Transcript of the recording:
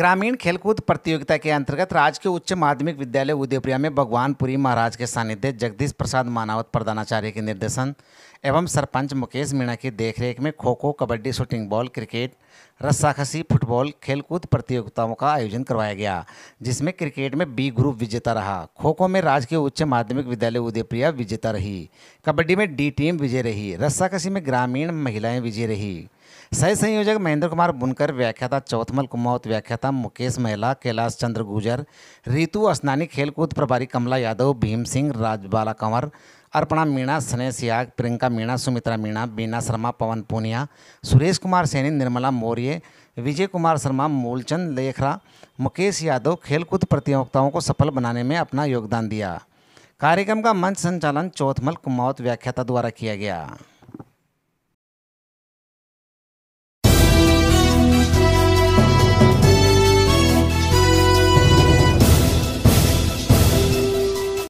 ग्रामीण खेलकूद प्रतियोगिता के अंतर्गत राजकीय उच्च माध्यमिक विद्यालय उदयप्रिया में भगवानपुरी महाराज के सानिध्य जगदीश प्रसाद मानावत प्रधानाचार्य के निर्देशन एवं सरपंच मुकेश मीणा की देखरेख में kho kho kabaddi, shooting ball, cricket, रस्साखसी, football खेलकूद प्रतियोगिताओं का आयोजन करवाया गया, जिसमें क्रिकेट में बी ग्रुप विजेता रहा। खो खो में राजकीय उच्च माध्यमिक विद्यालय उदयप्रिया विजेता रही, कबड्डी में डी टीम विजय रही रस्साकसी में ग्रामीण महिलाएँ विजय रही। सह संयोजक महेंद्र कुमार बुनकर, व्याख्याता चौथमल कुमावत व्याख्याता मुकेश महिला, कैलाश चंद्र गुजर रितु असनानी, खेलकूद प्रभारी कमला यादव, भीम सिंह, राजबाला कंवर, अर्पणा मीणा, स्नेह सियाग प्रियंका मीणा, सुमित्रा मीणा, बीना शर्मा, पवन पूनिया, सुरेश कुमार सैनी, निर्मला मौर्य, विजय कुमार शर्मा, मूलचंद लेखरा, मुकेश यादव खेलकूद प्रतियोगिताओं को सफल बनाने में अपना योगदान दिया। कार्यक्रम का मंच संचालन चौथमल कुमावत व्याख्याता द्वारा किया गया।